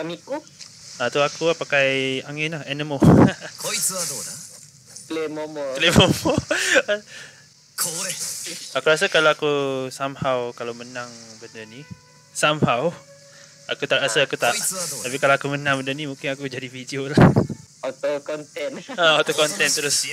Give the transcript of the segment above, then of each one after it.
か3個あとはこはパカイアンギナエネモこいつはどうだクレモモクレモモこれ ah, lah lah, aku rasa kalau aku somehow kalau menang benda ni somehow aku tak rasa aku tak. Tapi kalau aku menang benda ni mungkin aku jadi video lah. Auto content. Ah, auto content terus.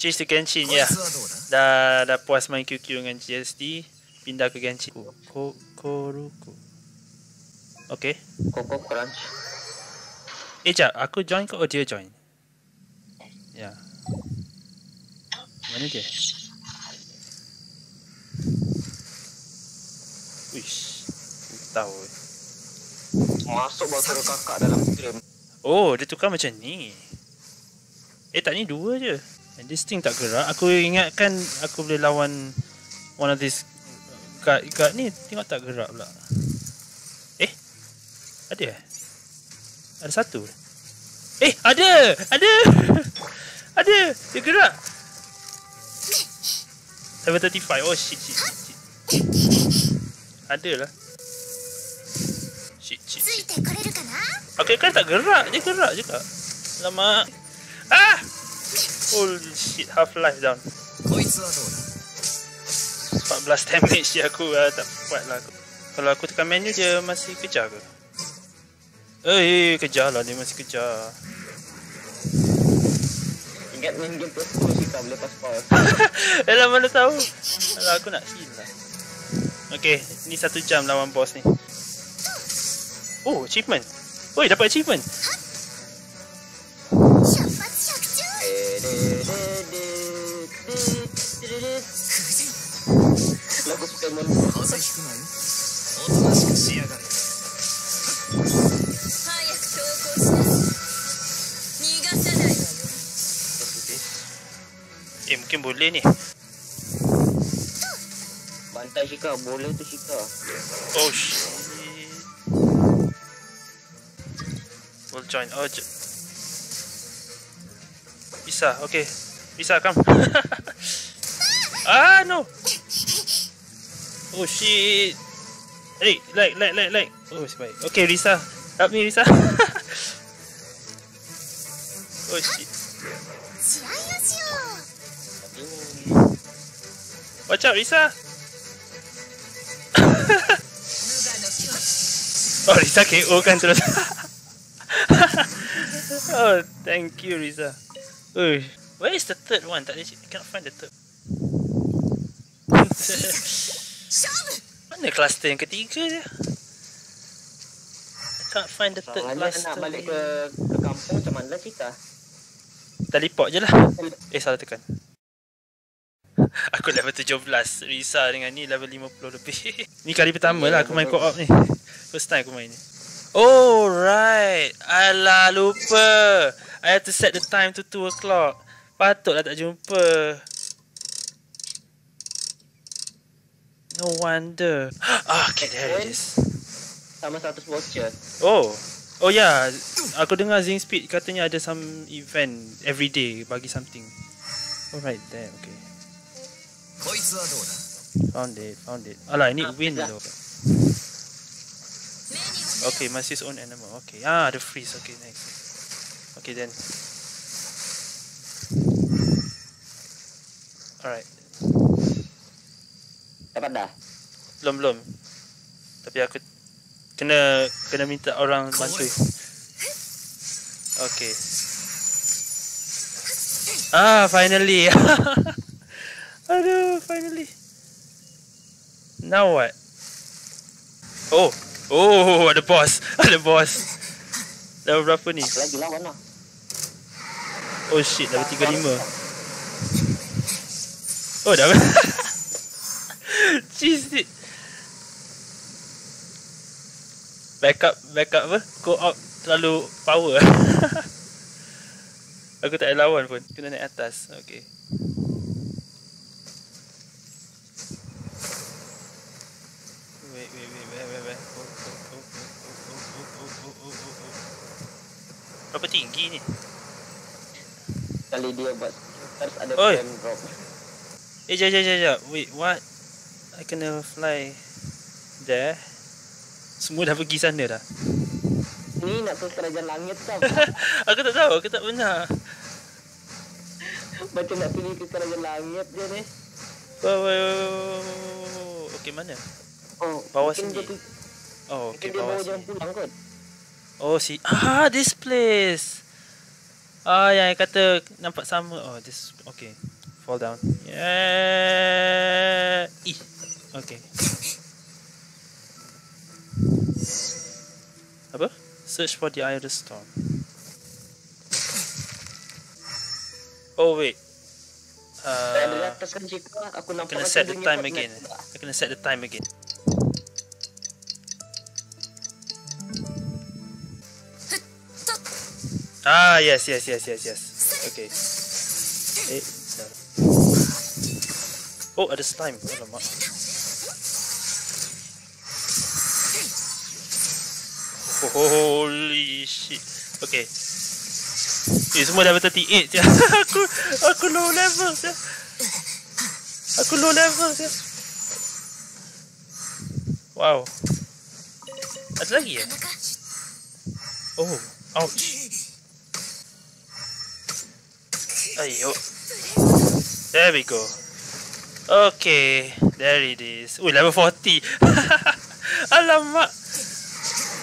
Cheers to Genshin ya. Yeah. dah dah puas main QQ dengan GST pindah ke Genshin ko ko, ko, ko, ko. Okay. Coco Crunch. Eh, jap. Aku join ke? Oh, dia join. Ya. Mana dia? Wish. Aku tahu. Masuk baru kakak dalam stream. Oh, dia tukar macam ni. Eh, tak ni dua je. And this thing tak gerak. Aku ingatkan aku boleh lawan one of these guard, guard ni. Tengok tak gerak pula. Ada? Eh? Ada satu? Eh ada! Ada! Ada! Dia gerak! Level 35. Oh shit shit shit, shit. Ada lah Shit shit shit. Okay kan tak gerak Dia gerak je kak. Lama Ah! Holy shit Half life down 14 damage je aku lah. Tak kuat lah aku. Kalau aku tekan menu dia masih kejar ke? Eh kejar lah Dia masih kejar Ingat main game PS2 sih kau boleh paspal. Dalam mana tahu Kalau aku nak heal lah Okay Ni satu jam lawan boss ni Oh achievement Oi dapat achievement 出発百中 Lagu Pokemon. 風邪ひくなよおとなしくしやがれ Mungkin boleh ni Bantai Shika, boleh tu Shika. Oh shit. We'll join. Oh, j- Bisa, okay. Bisa, come. ah, no. Oh shit. Hey, like, like, like, like. Oh, baik. Okay, Risa. Help me, Risa. oh shit. Watch out, Risa! oh, Risa KO kan terus. oh, thank you, Risa. Uish. Where is the third one? Tak ada I cannot find the third. Mana cluster yang ketiga je? I can't find the third cluster. Nak balik ke, ke kampung macam mana kita? Teleport je lah. Eh, salah tekan. Aku level 17 Risa dengan ni level 50 lebih. Ni kali pertama lah aku main co-op ni. First time aku main ni. Oh right Alah lupa. I have to set the time to 2 o'clock. Patutlah tak jumpa. No wonder. Ah, Okay there it is. Sama 100 voucher. Oh. Oh ya. Yeah. Aku dengar Zing Speed katanya ada some event every day bagi something. Alright there okay こいつはどうだ Found it, found it. Alah, ini Ah, win dah. though. 目には Okay, must use own animal. Okay. Ah, the freeze. Okay, nice. Okay then. Alright. Dapat dah. Belum belum. Tapi aku kena kena minta orang bantu. Okay. Ah, finally. Aduh, finally. Now what? Oh, oh, ada boss, ada boss. Level berapa ni? Apa lagi lawan lah. Oh shit, level 35. Oh, dah. Cheese ni. Backup, backup apa? Go out terlalu power. Aku tak ada lawan pun. Kena naik atas. Okay. Berapa tinggi ni? Kali dia buat terus ada Oi. frame drop. Eh, jap, jap, jap, jap. Wait, what? I kena fly there. Semua dah pergi sana dah. Ni nak ke kerajaan langit kau. aku tak tahu, aku tak pernah. Macam nak pergi ke kerajaan langit je ni. Wah, wah, wah, wah. Okey, mana? Oh, Bawah mungkin sini. dia tu- Oh, Mungkin okey, dia bawah bawa jangan sini. pulang kot. Oh, si Ah, this place. Ah, yang I kata nampak sama. Oh, this okay. Fall down. Yeah. Ih. Okay. Apa? Search for the eye of the storm. Oh wait. Uh, aku nampak kena set the time again. kena set the time again. Ah yes yes yes yes yes. Okay. Eh, no. Oh, ada slime. Alamak. Holy shit. Okay. Eh, semua level 38 je. aku aku low level je. Aku low level je. Wow. Ada lagi ya? Oh, ouch. Ayo. There we go. Okay, there it is. Ui, level 40. Alamak.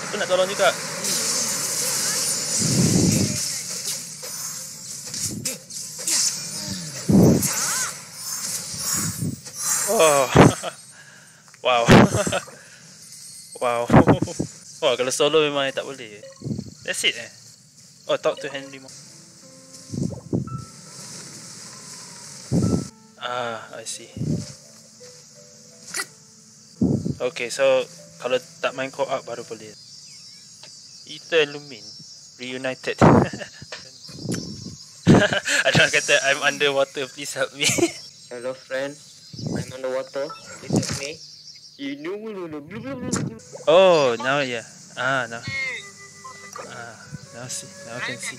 Aku nak tolong juga. Oh. wow. wow. Wah, kalau solo memang tak boleh. That's it eh. Oh, talk to Henry more. Ah, I see. Okay, so kalau tak main co-op baru boleh. Ether and Lumin reunited. Ada orang kata I'm underwater, please help me. Hello friend, I'm on the water. Please help me. You know, oh, now yeah. Ah, now. Ah, now see. Now I can see.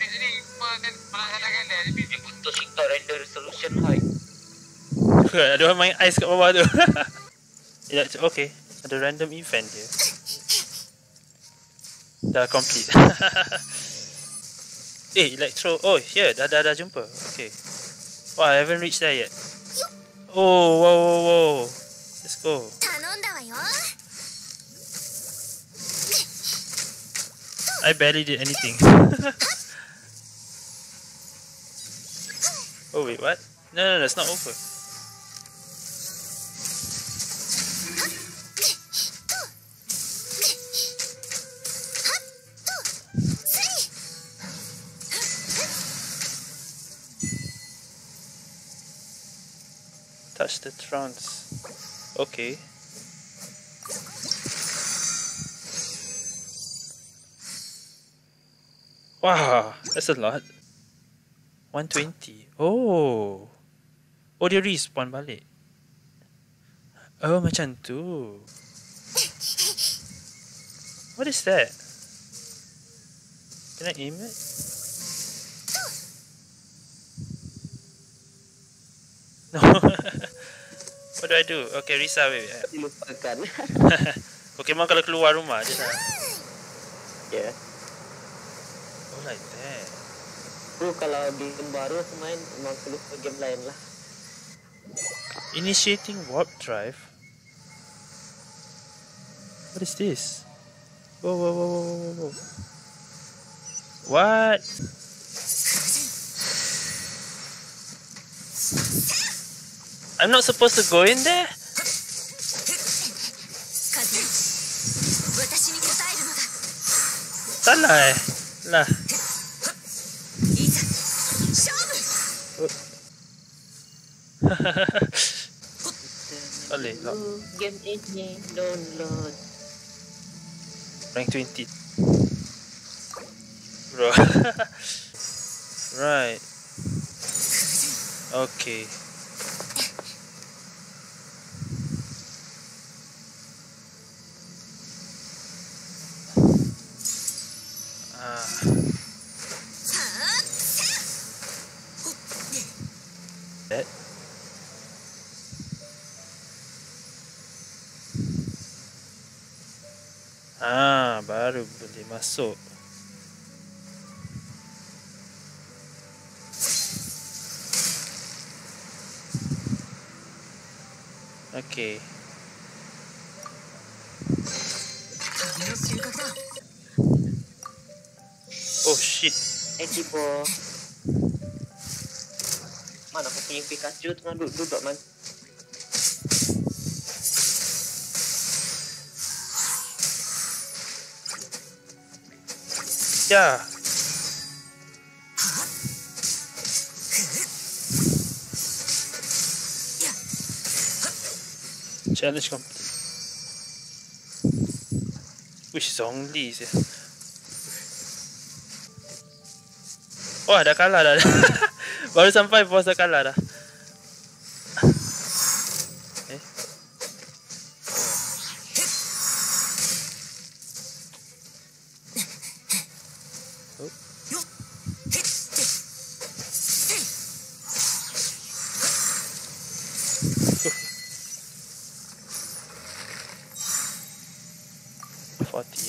Putus render resolution high ada orang main ice kat bawah tu. yeah, okay. Ada random event dia. dah complete. eh, electro. Oh, here. Yeah, dah, dah, dah jumpa. Okay. Wah, I haven't reached there yet. Oh, wow, wow, wow. Let's go. I barely did anything. oh, wait, what? No, no, no, it's not over. The trance. Okay. Wow, that's a lot. 120. Oh. Oh, dia respawn balik. Oh, macam tu. What is that? Can I aim it? No. what do I do? Okay, Risa, wait, wait. Dilupakan. Pokemon kalau keluar rumah, dia dah. Ya. Oh, like that. Tu kalau game baru aku main memang perlu ke game lain lah. Initiating warp drive. What is this? Whoa, whoa, whoa, whoa, whoa, whoa. What? I'm not supposed to go in there? Salah eh. Lah. Boleh lock. Game ini download. Rank 20. Bro. right. Okay. masuk Okey. Oh shit. Eh tipo. Mana aku punya Pikachu tengah duduk-duduk man. Ya. Challenge complete. Wish zombie sih. Oh, dah kalah dah. Baru sampai bos dah kalah dah.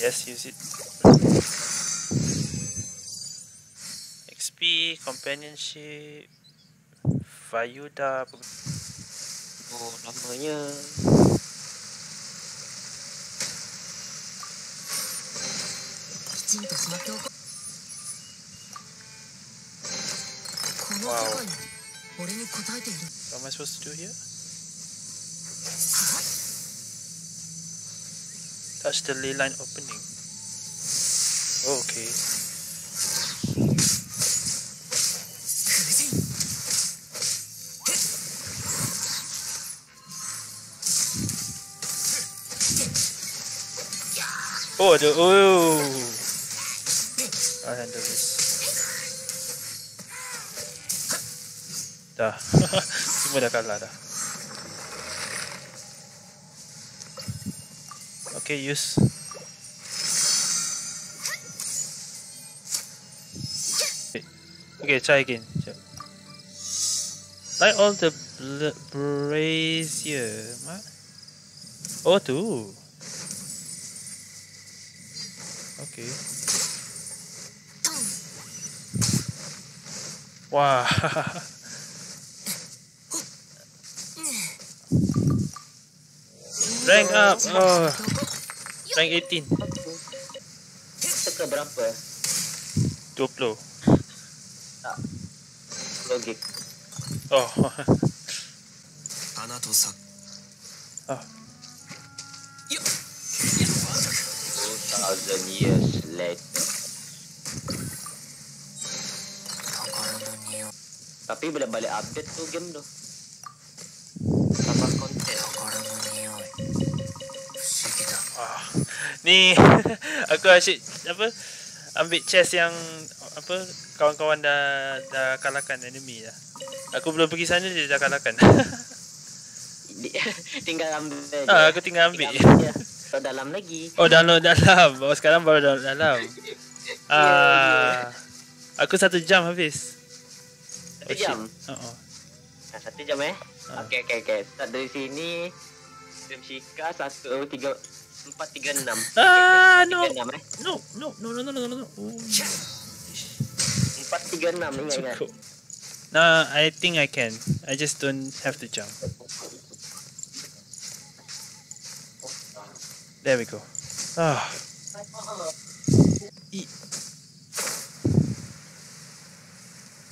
just use it. XP, companionship, Fayuda. Oh, namanya. Wow. What am I supposed to do here? Touch the ley line opening. Oh, okay. Oh, the oh. I'll handle this. Dah. Semua dah kalah dah. Okay, use. Okay, try again. Like all the brazier. What? Oh, tu. Okay. Wah. Rank up. Oh, Rank 18 okay. Berapa? 20 Tak. 20 gig. Oh. Anato sak Oh ah. Thousand years later. Tapi boleh balik update tu game tu. Ni aku asyik apa ambil chest yang apa kawan-kawan dah dah kalahkan enemy dah. Aku belum pergi sana dia dah kalahkan. Tinggal ambil ah, aku tinggal ambil. Tinggal ambil dalam lagi Oh download dalam. Oh sekarang baru download dalam. Ah. Aku satu jam habis. Satu jam? Oh, oh. Nah, Satu jam eh Ah. Okey okey okey Start dari sini Film Shika Satu Tiga Empat tiga enam Ah, no. Eh No, no, no, no, no, no, no, no. Oh, enam Ingat ingat cukup. Nah, I think I can. I just don't have to jump. There we go. Ah. E.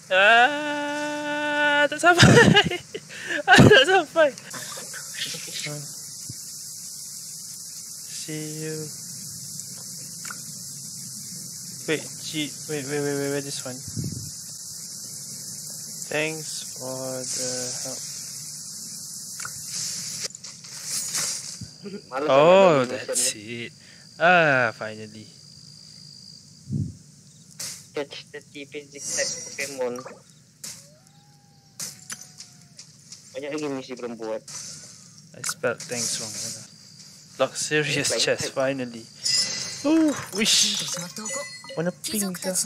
Ah, tak sampai. ah, tak sampai. See you. Wait, G, wait, wait, wait, wait, wait, this one. Thanks for the help. Oh, that's it. Ah, finally. Catch the physics type Pokemon Banyak lagi misi belum buat I spelled thanks wrong. luxurious chest, finally. Ooh, wish! Wanna pink? I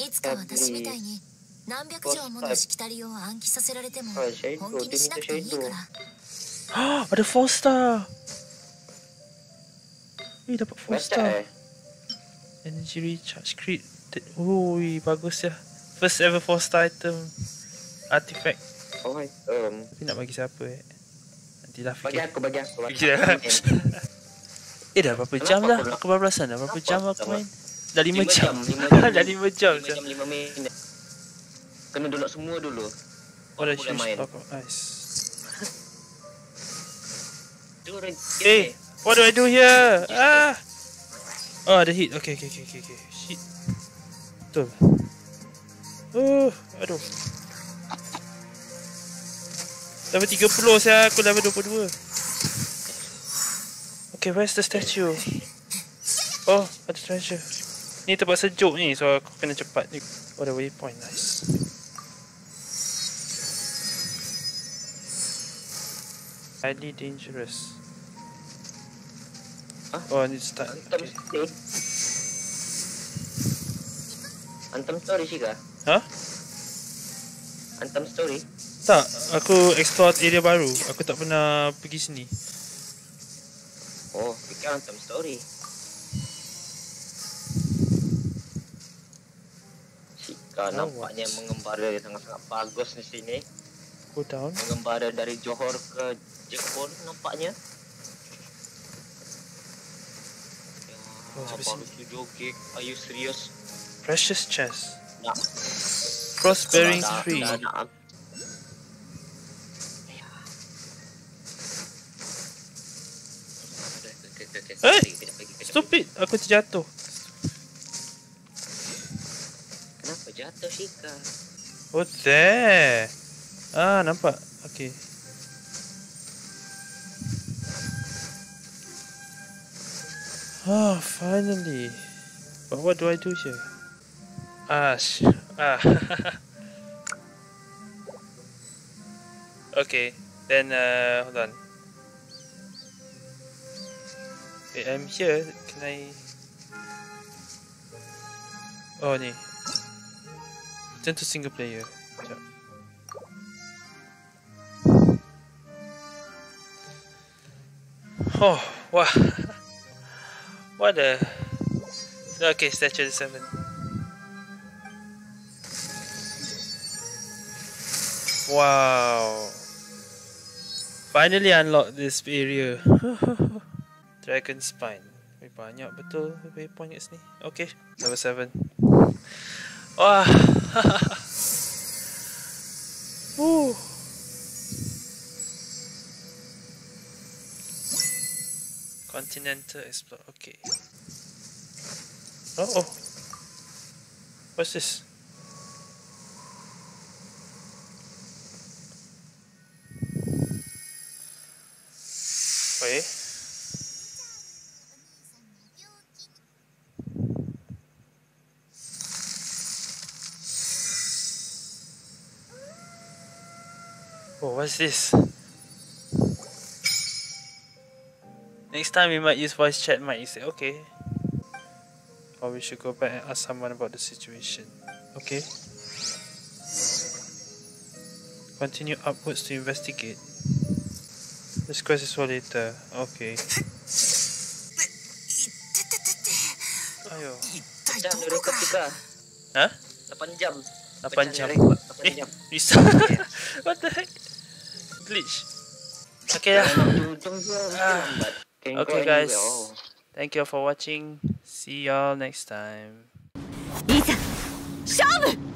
いつか私みたいに何百畳ものしきたりを暗記させられても本気にしなくていいから。あ、あれフォースター。Uy, dapat four star. Energy recharge crit. Uy, bagus ya. First ever four star item. Artifact. Belum. Tapi nak bagi siapa eh? Nantilah Bagi fikir. aku, bagi aku. Bagi Fikir. aku. Eh dah berapa Kenapa jam dah? aku Aku berbelasan dah. Berapa Kenapa jam aku main? Dah 5 Lima jam. jam, lima jam. Dah 5 jam. Lima jam lima minit. Kena download semua dulu. Oh dah main. block of ice. Eh, what do I do here? Ah. Oh, ada hit. Okay, okay, okay, okay, okay. Shit. Betul. Oh, aduh. Level 30 saya aku level 22. Okay, where's the statue? Oh, ada treasure. Ni tempat sejuk ni, so aku kena cepat ni. Oh, the waypoint, nice. Highly dangerous. Huh? Oh, ni start. Antam Okay. story. Antam story sih kah? Hah? Antam story. Tak, aku explore area baru. Aku tak pernah pergi sini. Oh, fikir antam story. Sika Oh, nampaknya what? mengembara sangat-sangat bagus di sini. Go down. Mengembara dari Johor ke Jepun nampaknya. Oh, Ya, baru 7 gig. Are you serious? Precious chest. Nak. Frost bearings Dah- free. dah nak. Okay, okay, okay. Eh, Kejap lagi, kejap lagi, kejap Stupid. Aku terjatuh. Kenapa jatuh Shika? Oh, there. Ah, nampak. Okay. Ah, finally. But what do I do here? Ah, sh- ah. okay, then uh, hold on. Wait, I'm here. Can I? Oh, ni. Turn to single player. Sekejap. Oh, wah. What a... Okay, statue 7. Wow. Finally unlock this area. Dragon Spine. Weh, banyak betul waypoint kat sini. Okay, level 7. Wah. Woo. Continental Explore. Okay. Oh, oh. What's this? Oh, what's this? Next time we might use voice chat, might you say, okay. Or we should go back and ask someone about the situation. Okay. Continue upwards to investigate. Let's quest this one later. Okay. Ayo. 8 jam. 8 jam. 8 eh, jam. Eh, bisa. What the heck? Can go Okay guys. anywhere. Oh. Thank you all for watching. See y'all next time. いざ勝負